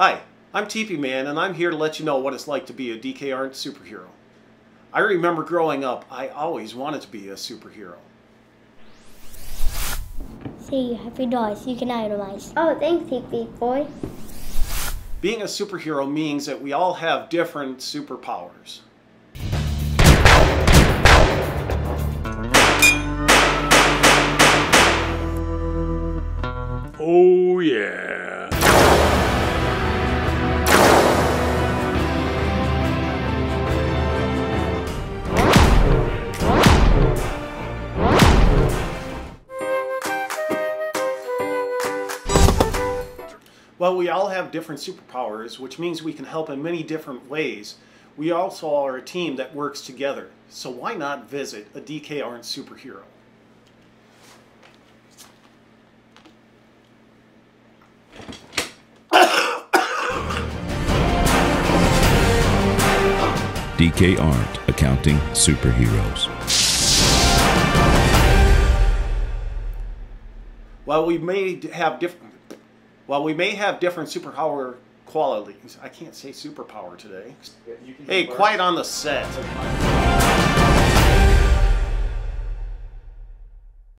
Hi, I'm TP Man, and I'm here to let you know what it's like to be a DK Arndt superhero. I remember growing up, I always wanted to be a superhero. See, happy doors you can itemize. Oh, thanks, TP boy. Being a superhero means that we all have different superpowers. Oh, yeah. Well, we all have different superpowers, which means we can help in many different ways. We also are a team that works together, so why not visit a DK Arndt superhero? DK Arndt Accounting Superheroes. While we may have different, while we may have different superpower qualities, I can't say superpower today. Hey, quiet on the set.